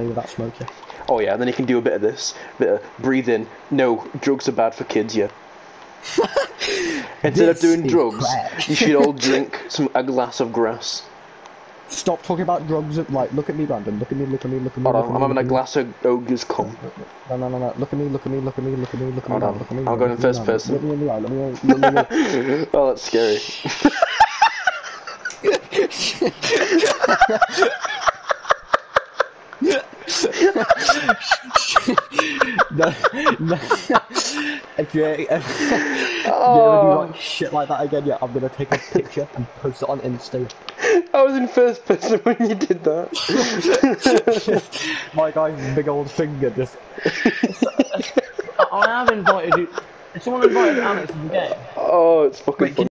me with that smoker. Oh yeah, and then you can do a bit of this, bit of breathing. No, drugs are bad for kids. Yeah. Instead of doing drugs, you should all drink some a glass of grass. Stop talking about drugs. Like, look at me, Brandon. Look at me. Look at me. Look at me. Hold look on, at I'm me, having a look at me. glass of ogre's cum. No, no, no, no. Look at me. Look at me. Look at me. Look at me. Look at me. Hold on, Look at me. I'm going in look at first person. Look me in the eye. Let me. Let me. oh, that's scary. No, no. if you, if, if you ever do Oh, like shit like that again, yeah, I'm gonna take a picture and post it on Insta. I was in first person when you did that. My guy's big old finger just. I have invited you. Someone invited Alex to the game. Oh, it's fucking Wait, funny.